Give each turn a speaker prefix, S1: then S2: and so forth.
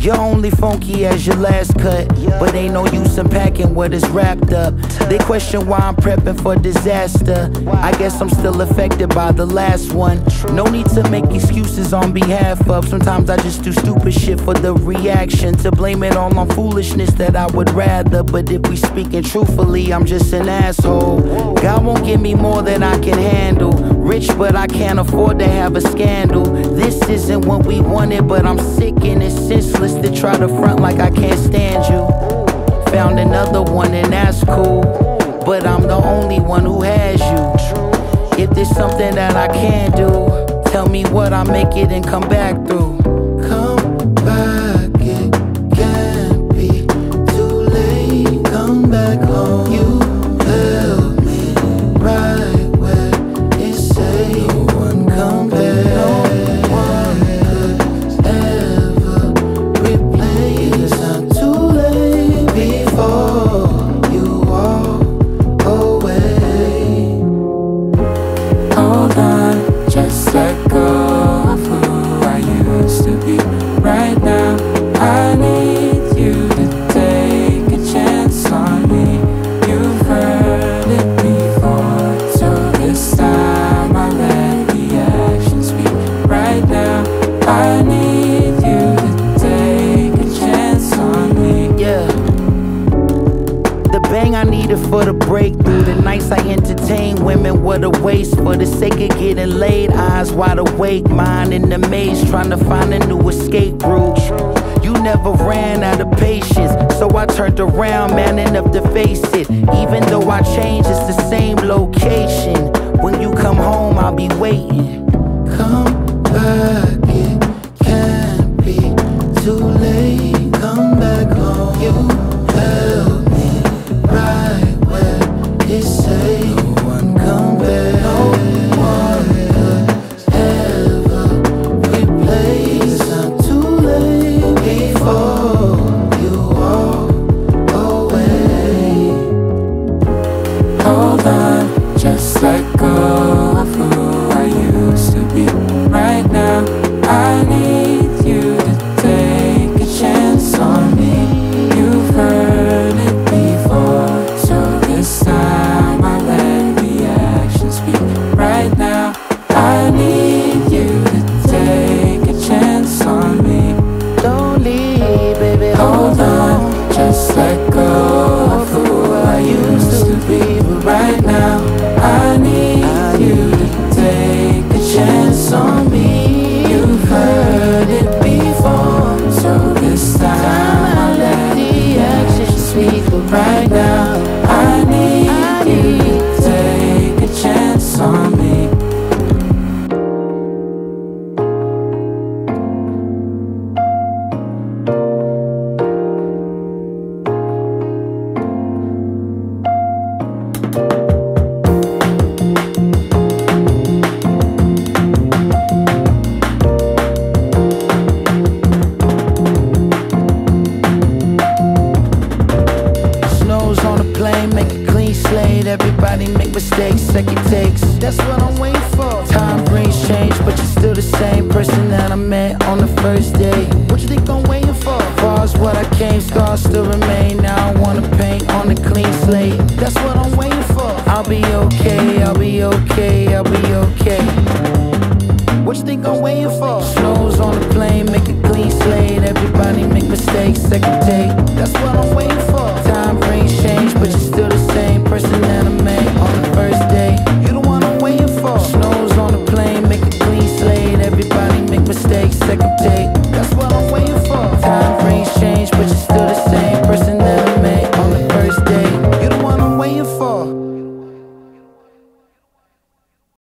S1: You're only funky as your last cut, but ain't no use in packing what is wrapped up. They question why I'm prepping for disaster. I guess I'm still affected by the last one. No need to make excuses on behalf of. Sometimes I just do stupid shit for the reaction. To blame it all on foolishness that I would rather. But if we speaking truthfully, I'm just an asshole. God won't give me more than I can handle. Rich, but I can't afford to have a scandal. This isn't what we wanted, but I'm sick and it's senseless to try to front like I can't stand you. Found another one, and that's cool. But I'm the only one who has you. If there's something that I can do, tell me what I make it and come back through. For the breakthrough. The nights I entertain women, what a waste. For the sake of getting laid, eyes wide awake, mind in the maze, trying to find a new escape route. You never ran out of patience, so I turned around, man enough to face it. Even though I changed, it's the same location. When you come home, I'll be waiting. Come back,
S2: on,
S1: second takes. That's what I'm waiting for. Time brings change, but you're still the same person that I met on the first day. What you think I'm waiting for? Fars what I came, scars still remain. Now I wanna paint on a clean slate. That's what I'm waiting for. I'll be okay, I'll be okay, I'll be okay. What you think I'm waiting for? Snow's on the plane, make a clean slate. Everybody make mistakes, second take